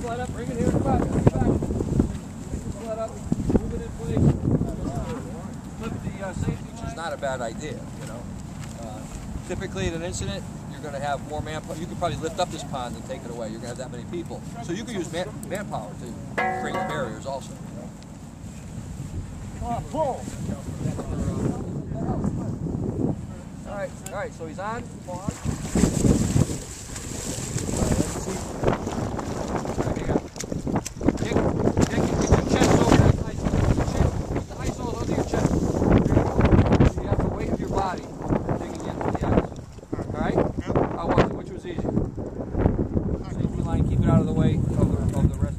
sled up, bring it here, come back, bring it back. Sled up, move it in place. Flip the uh, safety It's not a bad idea, you know. Uh, typically in an incident, you're going to have more manpower. You could probably lift up this pond and take it away. You're going to have that many people. So you can use man manpower to create the barriers also. Come on, pull. All right, all right, so he's on. was easy. Safety line, keep it out of the way of the, of the